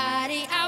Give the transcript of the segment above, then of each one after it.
somebody I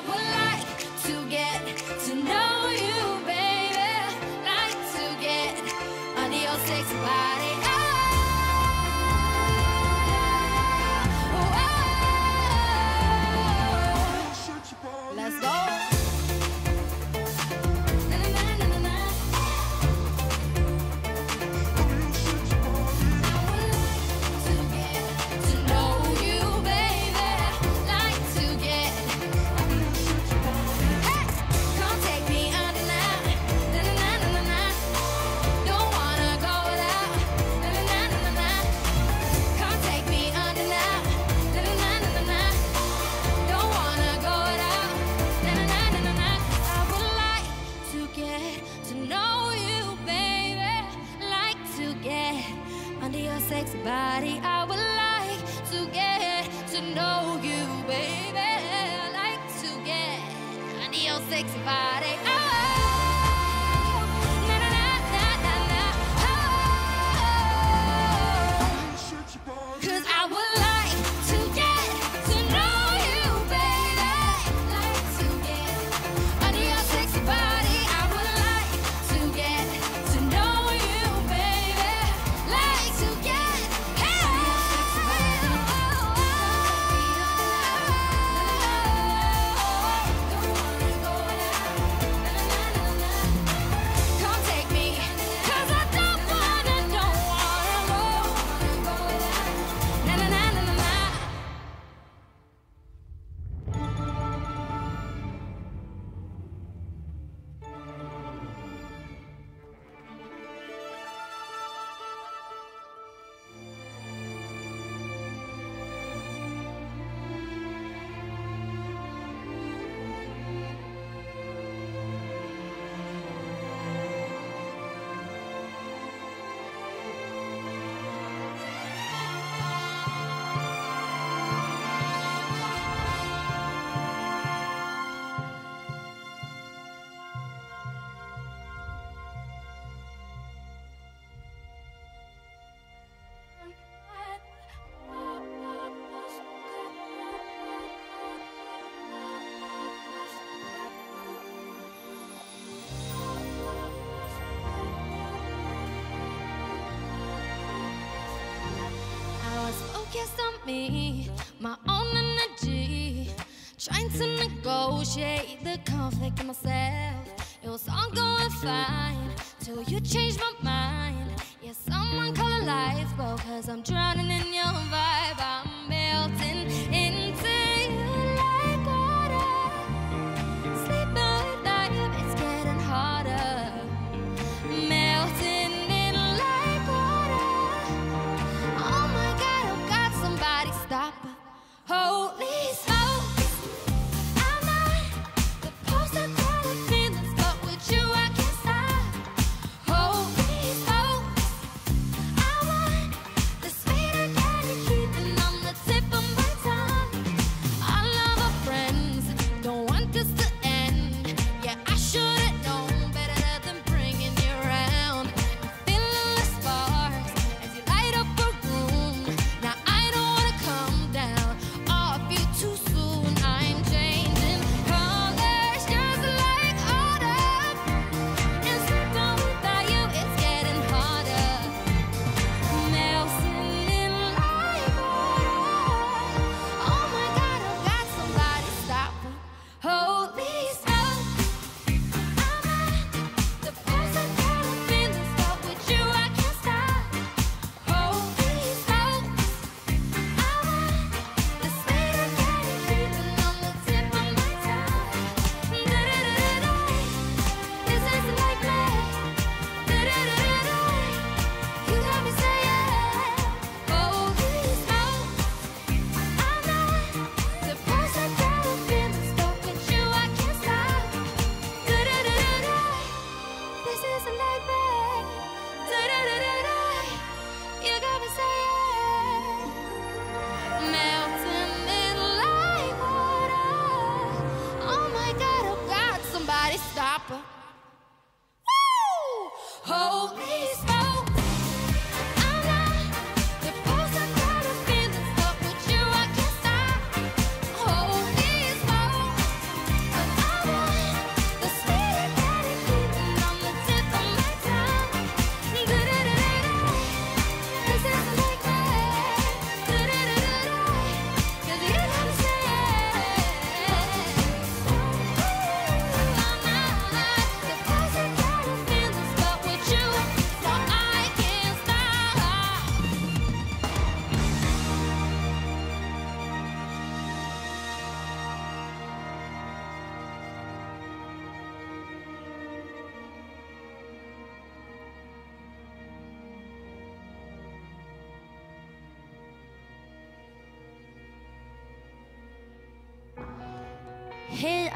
me, my own energy. Trying to negotiate the conflict in myself. It was all going fine till you changed my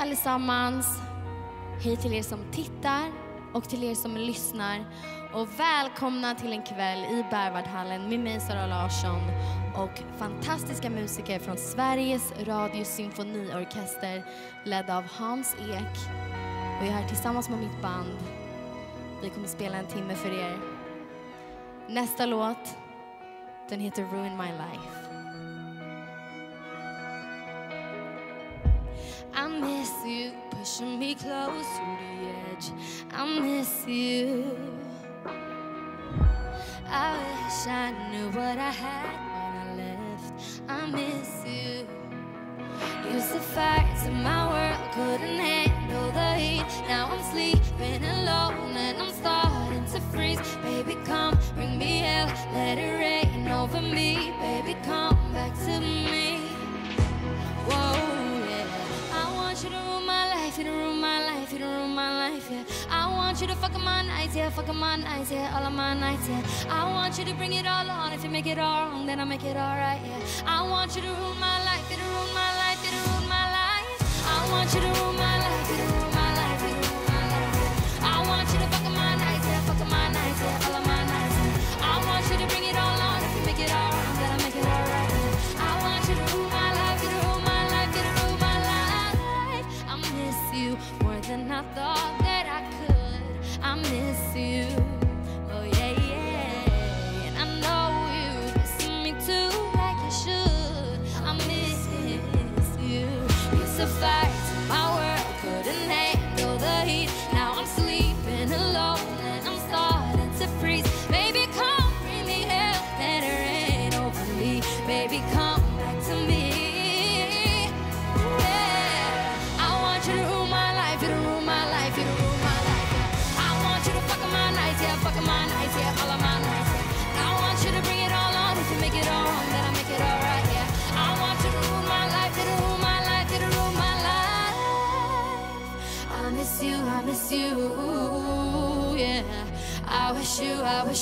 Hej allesammans! Hej till er som tittar och till er som lyssnar. Och välkomna till en kväll i Berwaldhallen med mig Sara Larsson och fantastiska musiker från Sveriges Radios Symfoniorkester ledd av Hans Ek. Och jag är här tillsammans med mitt band. Vi kommer spela en timme för er. Nästa låt, den heter Ruin My Life. I miss you, pushing me close to the edge. I miss you. I wish I knew what I had when I left. I miss you. Used to fight till my world couldn't handle the heat. Now I'm sleeping alone and I'm starting to freeze. You to fuck up my nights, yeah, fuck up my nights, yeah, all of my nights, yeah. I want you to bring it all on. If you make it all wrong, then I'll make it alright, yeah. I want you to ruin my life, you to ruin my life, you to ruin my life. I want you to ruin my life, you to ruin my life, you to ruin my life, yeah. I want you to fuck up my nights, yeah, fuck up my nights, yeah, all of my nights, yeah. I want you to bring it all on. If you make it all wrong, then I'll make it alright, yeah. I want you to ruin my life, you to ruin my life, you to ruin my life. I miss you more than I thought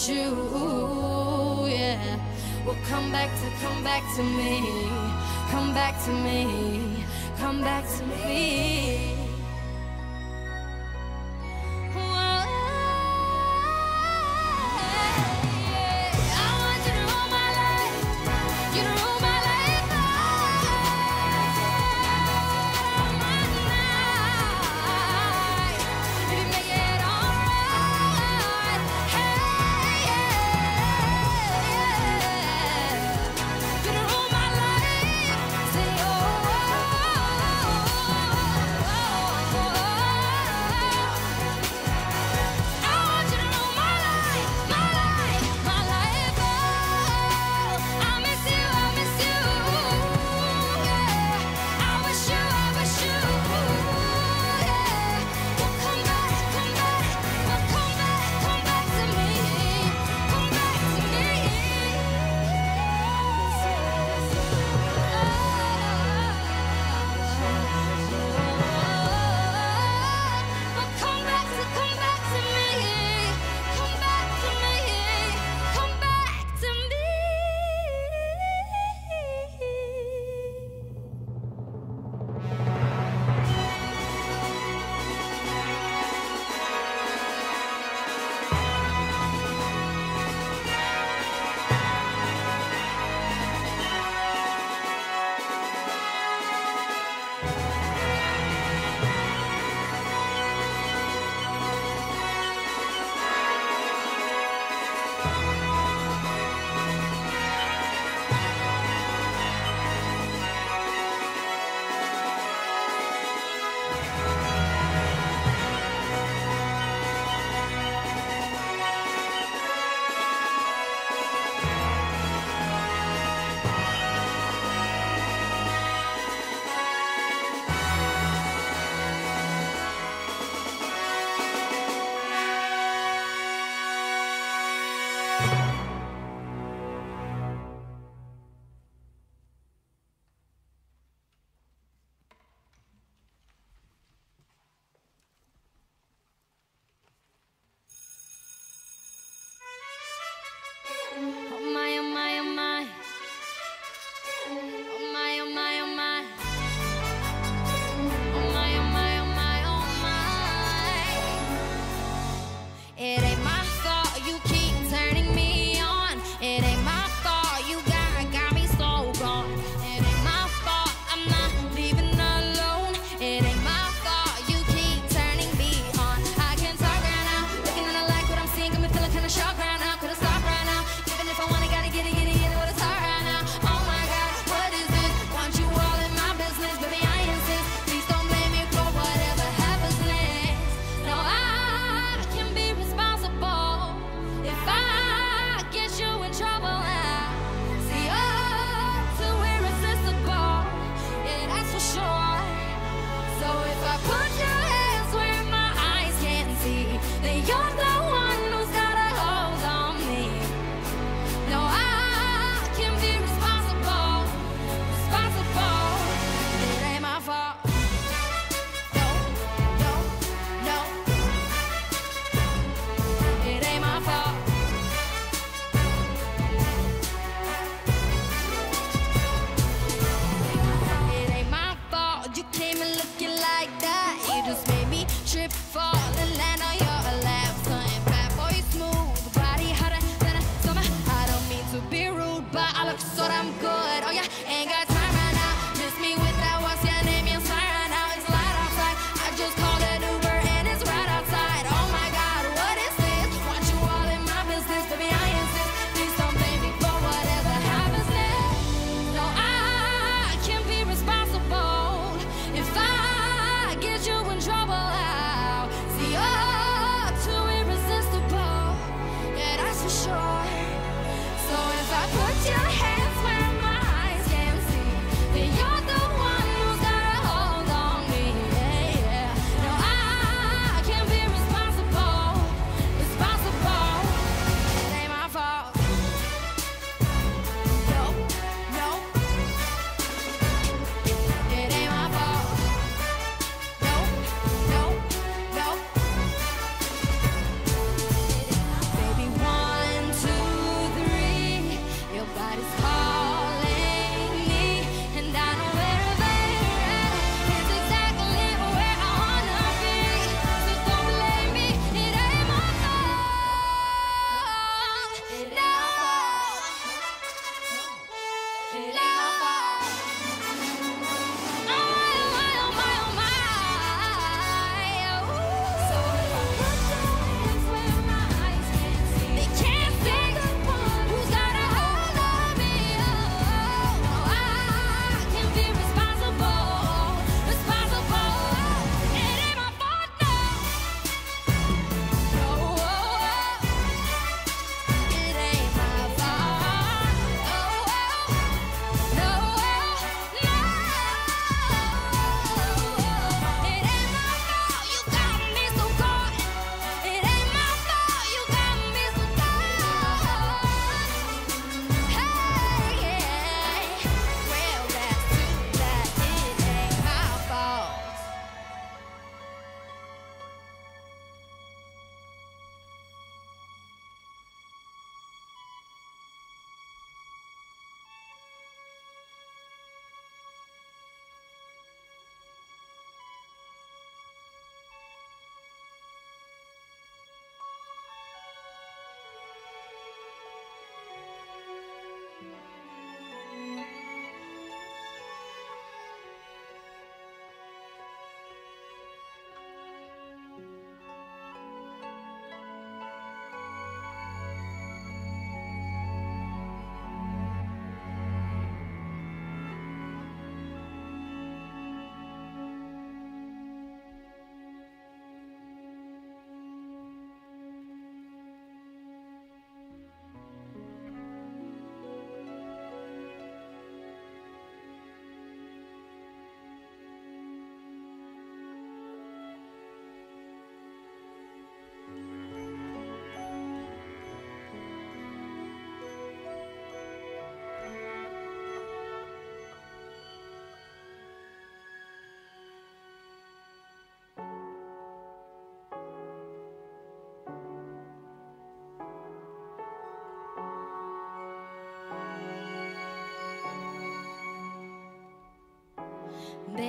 you, yeah. Will come back to, come back to me, come back to me, come back to me.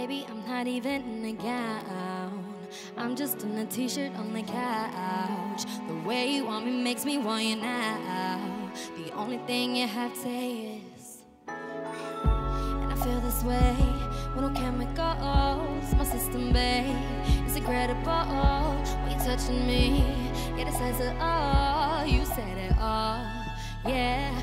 Baby, I'm not even in a gown. I'm just in a t-shirt on the couch. The way you want me makes me want you now. The only thing you have to say is, and I feel this way with no chemicals. My system, babe, is incredible. When you're touching me, yeah, it says it all. You said it all, yeah,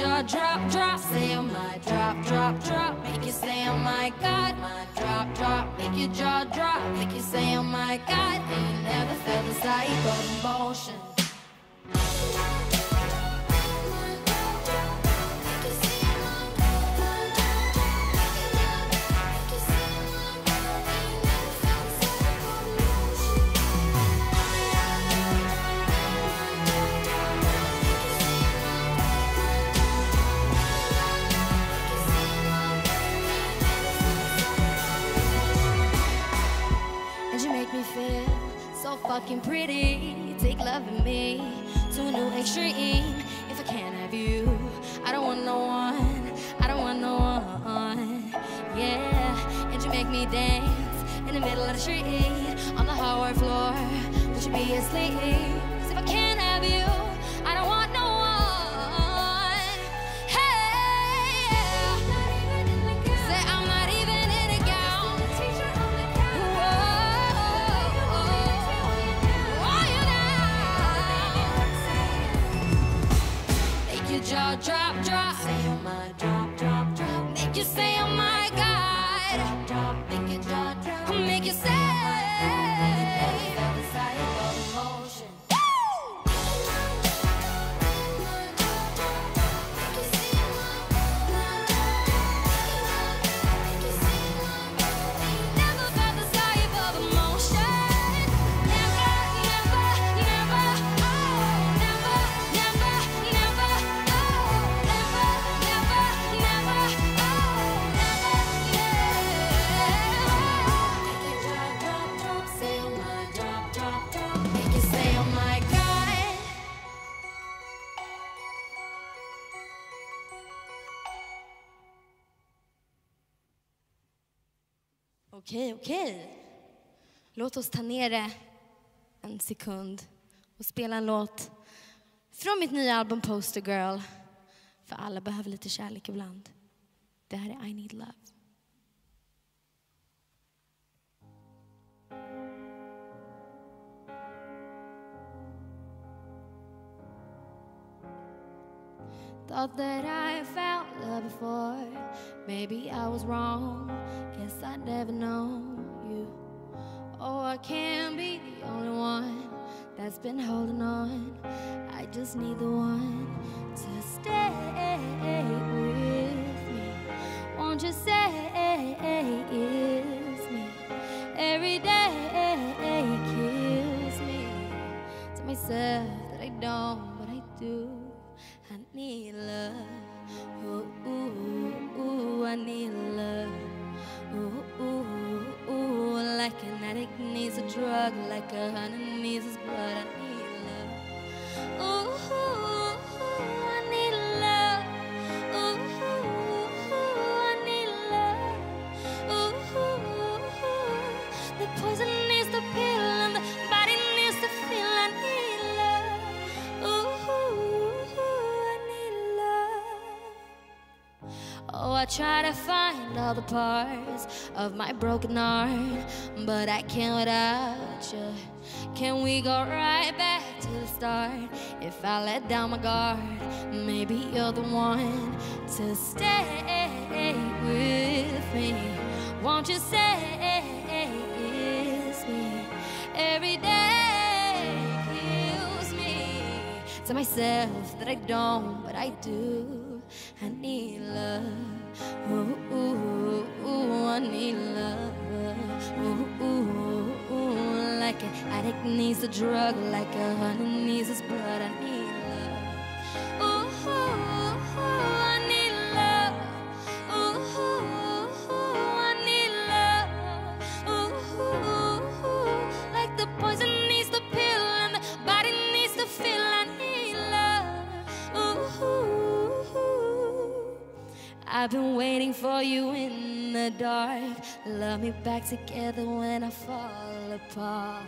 jaw drop, drop, say oh my drop, drop, drop. Make you say oh my god, my drop, drop. Make your jaw drop, make you say oh my god. You never felt this type of emotion. Fucking pretty. Take love me to a new extreme. If I can't have you, I don't want no one. I don't want no one. Yeah, and you make me dance in the middle of the street on the hardwood floor. Would you be asleep? You say oh my God. Drop. Make you say. Okej, okej. Låt oss ta ner det en sekund och spela en låt från mitt nya album Poster Girl. För alla behöver lite kärlek ibland. Det här är I Need Love. Thought that I found love before. Maybe I was wrong. Guess I never known you. Oh, I can't be the only one that's been holding on. I just need the one to stay with me. Won't you say it's me? Every day kills me. To myself that I don't, but I do. Need love. Ooh, ooh, ooh, I need love. Ooh, ooh, ooh, like an addict needs a drug, like a hunter needs his blood. I need love. Ooh, try to find all the parts of my broken heart, but I can't without you. Can we go right back to the start? If I let down my guard, maybe you're the one to stay with me. Won't you say it's me? Every day kills me to myself that I don't, but I do. I need love. Ooh, ooh, ooh, I need love. Ooh, ooh, ooh, like an addict needs a drug, like a hunter needs his blood. I need for you in the dark. Love me back together when I fall apart.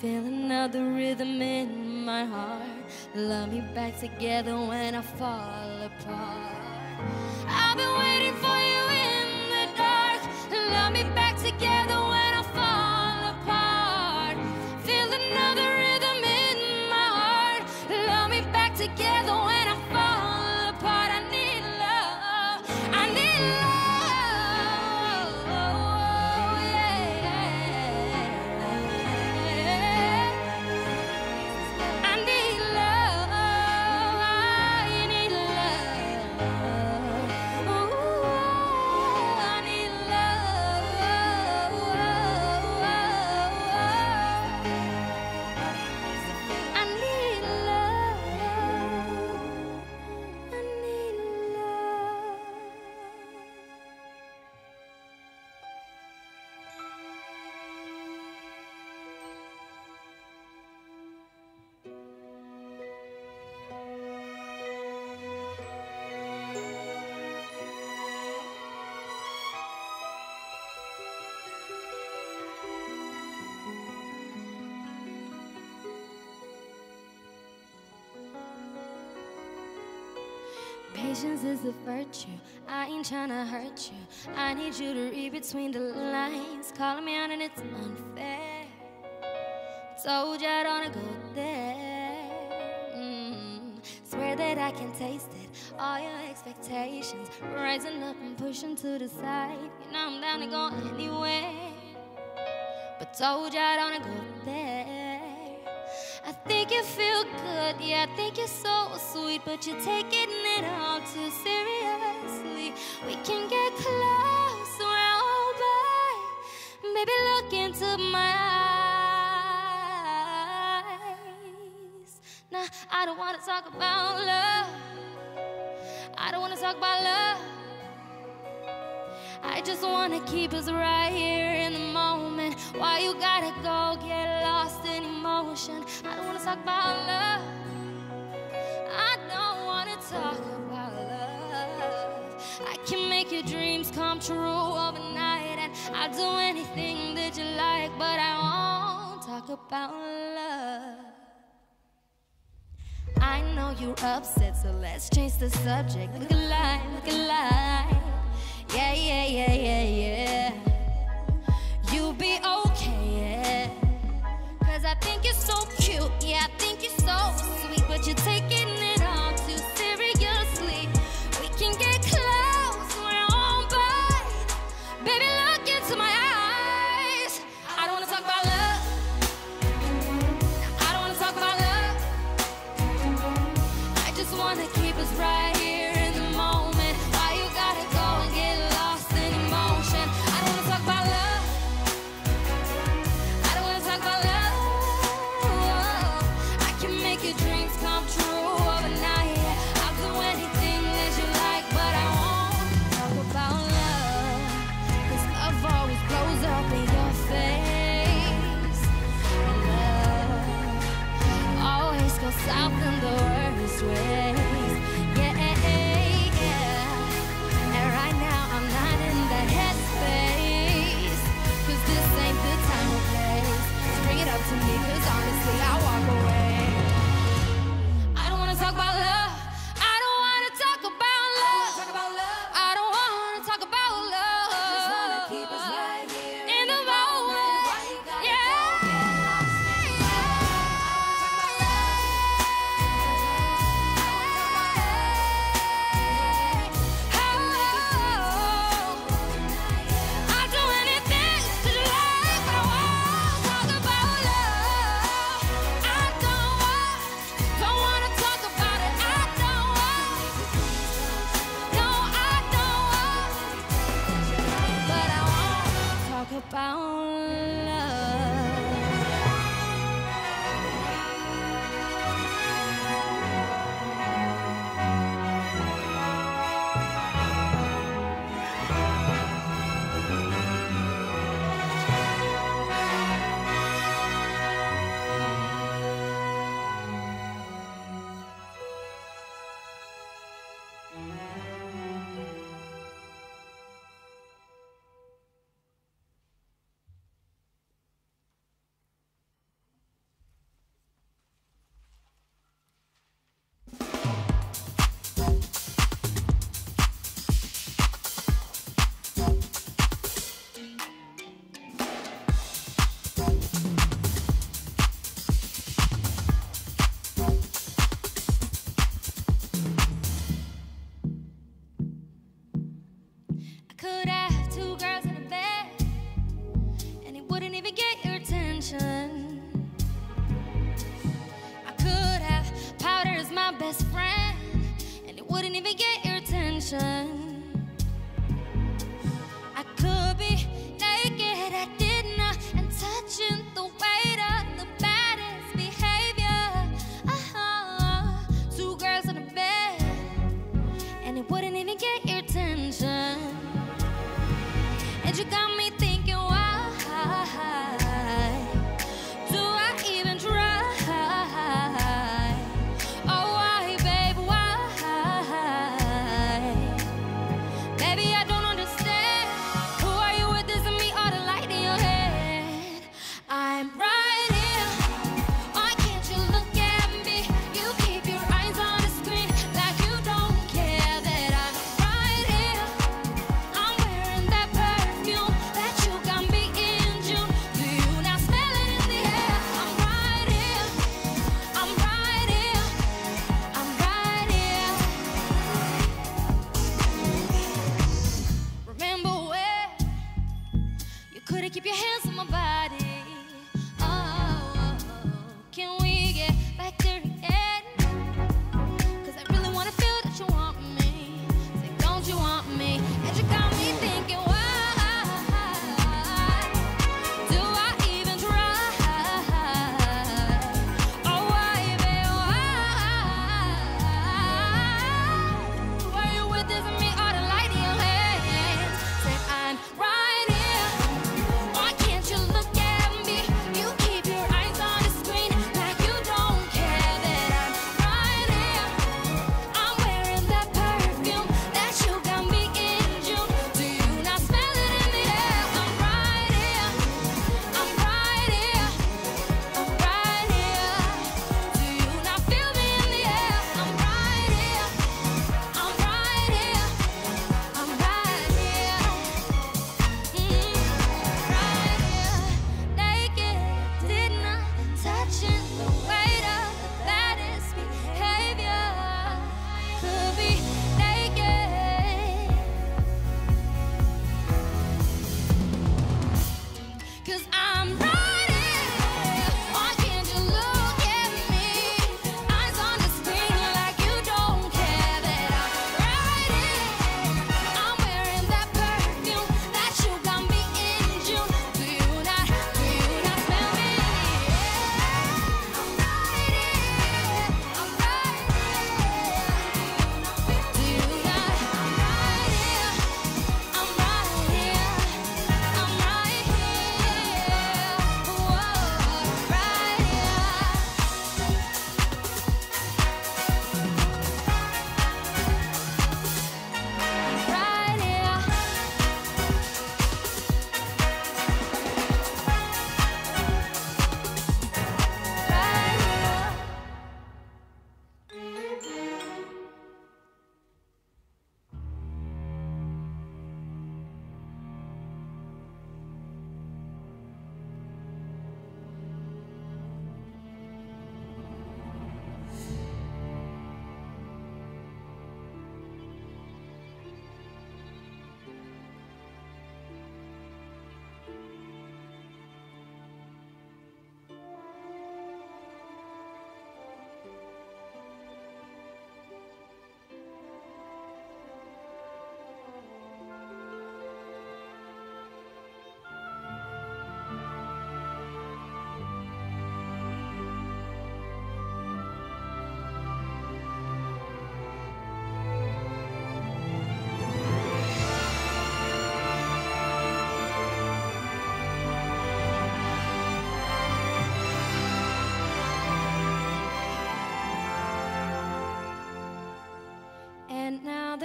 Feel another rhythm in my heart. Love me back together when I fall apart. I've been waiting for you in the dark. Love me back together Patience is a virtue. I ain't tryna hurt you. I need you to read between the lines. Calling me out and it's unfair. Told you I don't go there. Mm. Swear that I can taste it. All your expectations rising up and pushing to the side. You know I'm down to go anywhere. But told you I don't go there. I think you feel good, yeah, I think you're so sweet, but you're taking it all too seriously. We can get close, round by. Baby, look into my eyes. Nah, I don't wanna talk about love. I don't wanna talk about love. I just wanna keep us right here in the moment. Why you gotta go get lost in emotion? I don't wanna talk about love. Talk about love. I can make your dreams come true overnight, and I'll do anything that you like, but I won't talk about love. I know you're upset, so let's change the subject. Look alive, look alive. Yeah, yeah, yeah, yeah, yeah. You'll be okay, talk love.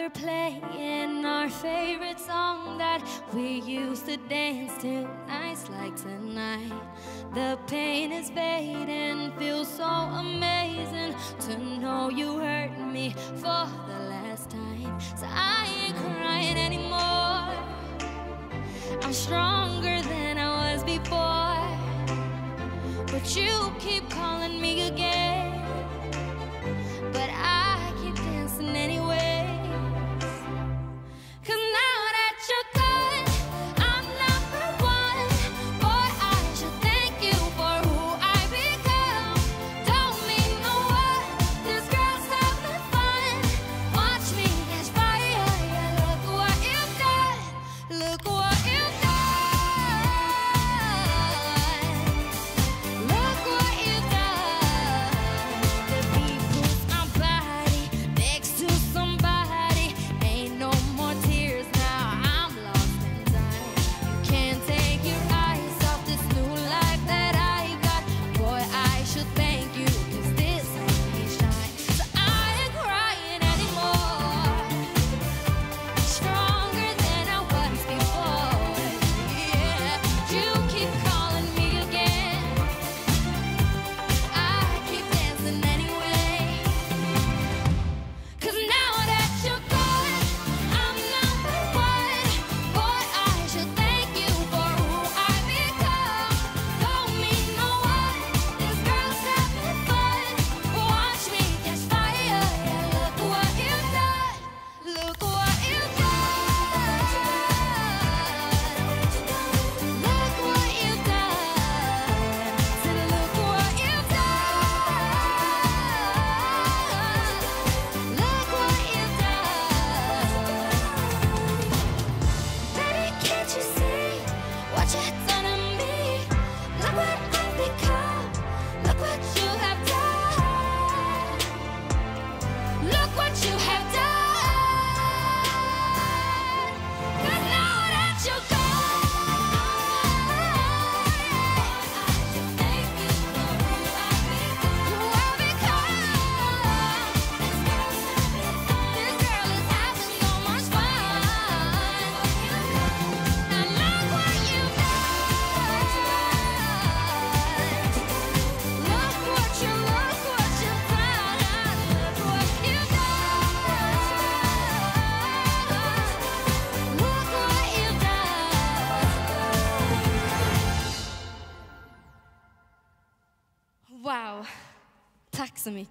were playing our favorite song that we used to dance to nights like tonight. The pain is fading, feels so amazing to know you hurt me for the last time. So I ain't crying anymore. I'm stronger than I was before. But you keep calling me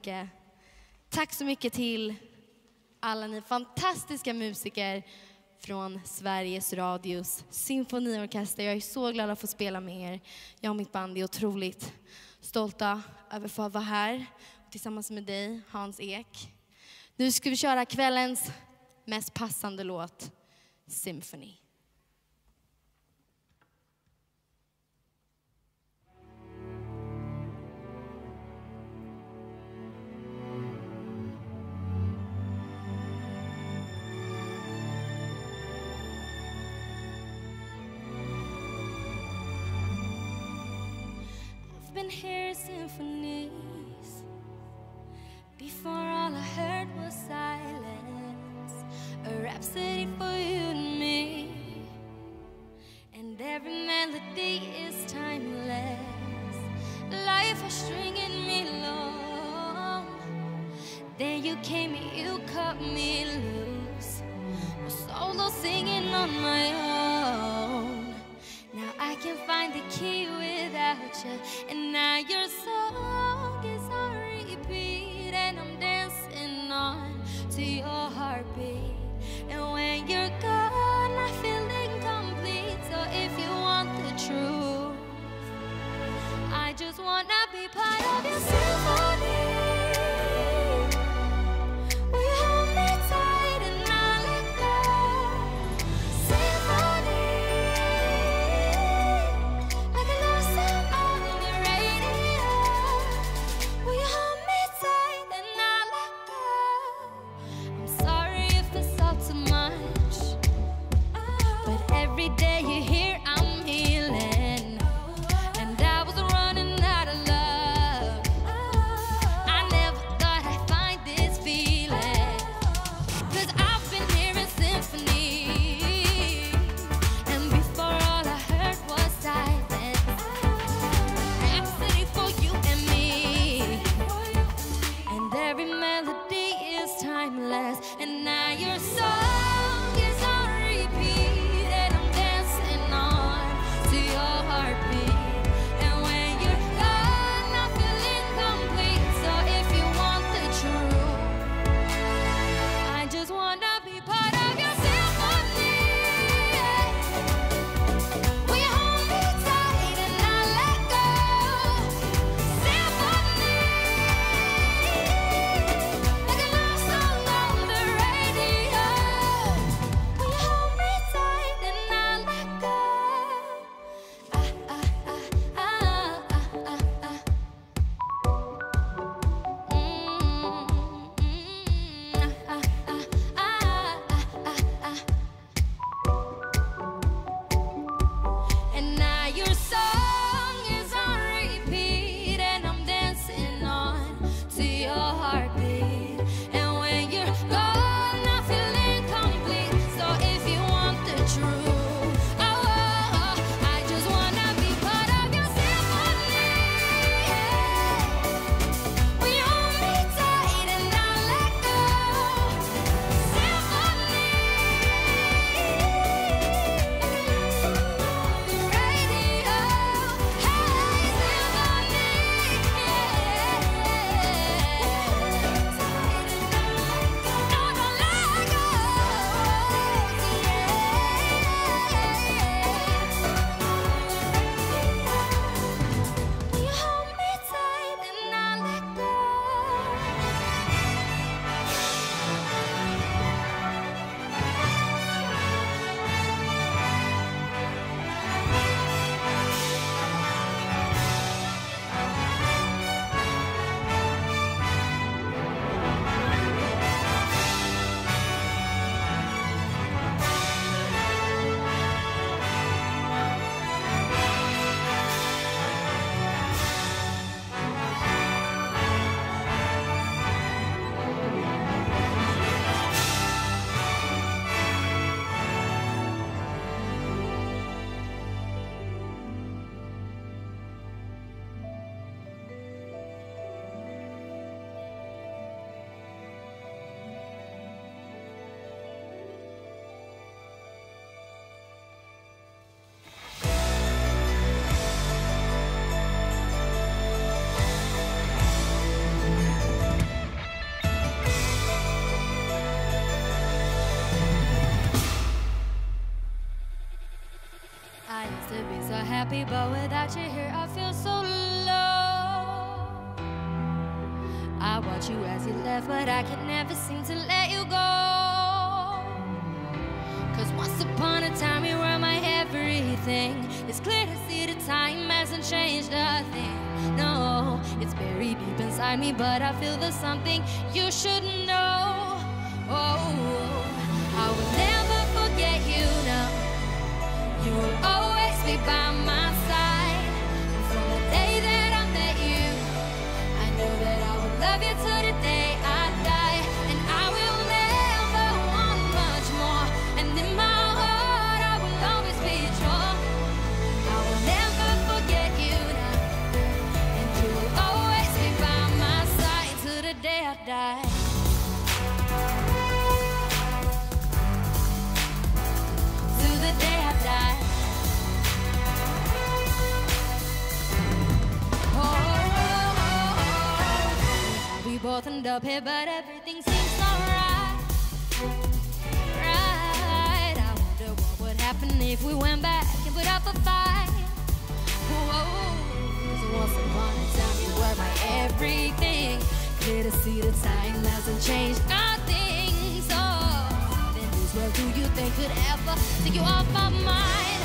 mycket. Tack så mycket till alla ni fantastiska musiker från Sveriges Radios symfoniorkester. Jag är så glad att få spela med er. Jag och mitt band är otroligt stolta över att få vara här tillsammans med dig, Hans Ek. Nu ska vi köra kvällens mest passande låt, Symphony. Symphonies. Before all I heard was silence, a rhapsody for you and me. And every melody is timeless. Life was stringing me along. Then you came and you cut me loose. Solo singing on my own. Now I can find the key departure And now your song is on repeat And I'm dancing on to your heartbeat. And when you're gone I feel incomplete. So if you want the truth I just wanna be part of your but without you here, I feel so low. I watch you as you left, but I can never seem to let you go. Cause once upon a time, you were my everything. It's clear to see the time hasn't changed a thing. No, it's buried deep inside me, but I feel there's something you should know. Oh, I will never forget you now. You will always be by my both end up here, but everything seems alright. Right. I wonder what would happen if we went back and put up a fight. Whoa, once upon a time you were my everything. Clear to see the time hasn't changed nothing. So then world, who you think could ever take you off my? Mind.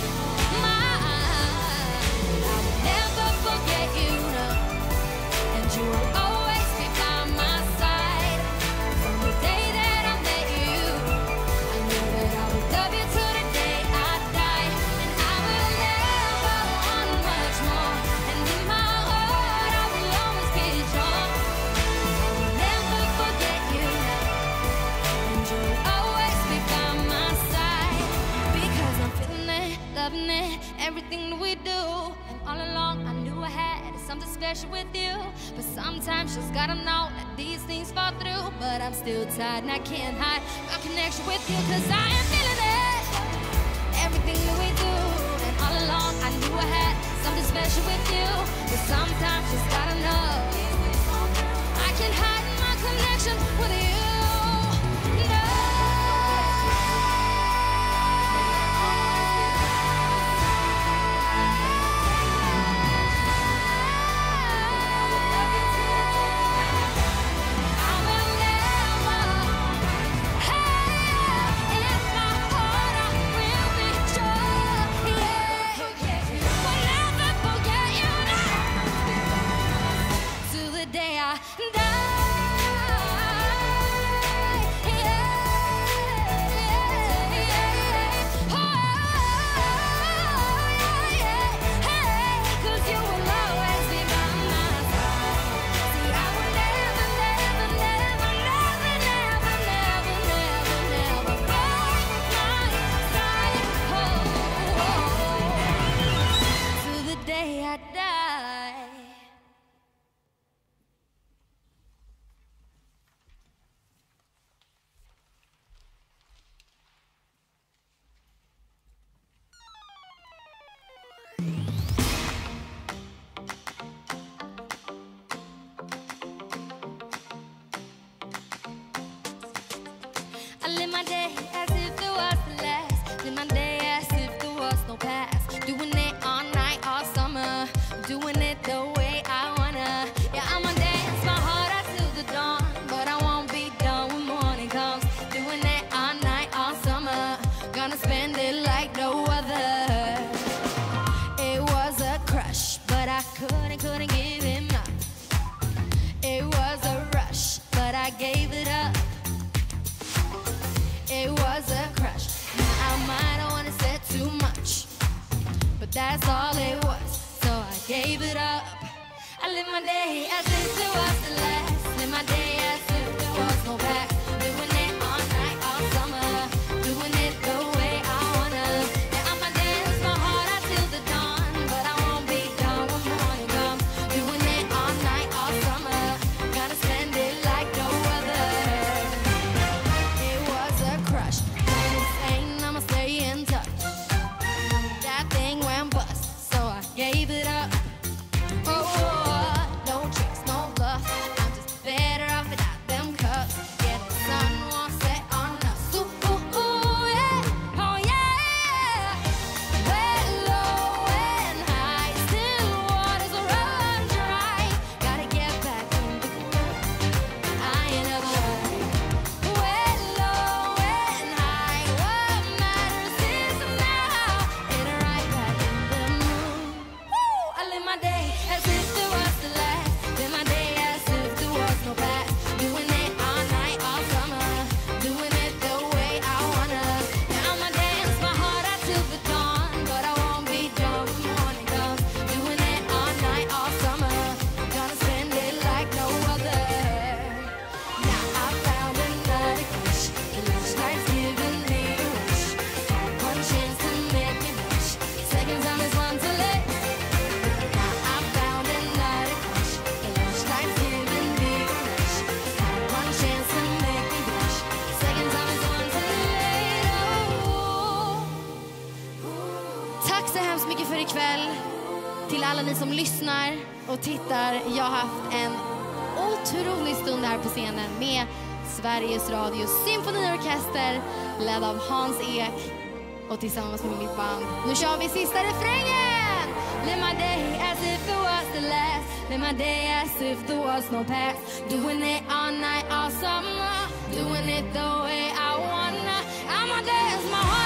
Everything we do. And all along, I knew I had something special with you. But sometimes just gotta know that these things fall through. But I'm still tired and I can't hide my connection with you. Cause I am feeling it, everything that we do. And all along, I knew I had something special with you. But sometimes just gotta know. I can hide my connection with you. Live my day that's all it was. So I gave it up. I live my day as Sveriges Radios symfoniorkester ledd av Hans Ek och tillsammans med mitt band. Nu kör vi sista refrängen! Live my day as if it was the last Live my day as if there was no past Doing it all night, all summer Doing it the way I wanna I'm my day as my heart